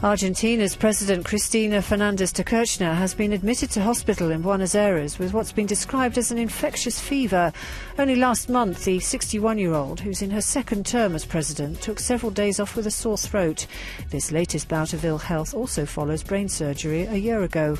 Argentina's President Cristina Fernandez de Kirchner has been admitted to hospital in Buenos Aires with what's been described as an infectious fever. Only last month, the 61 year old, who's in her second term as president, took several days off with a sore throat. This latest bout of ill health also follows brain surgery a year ago.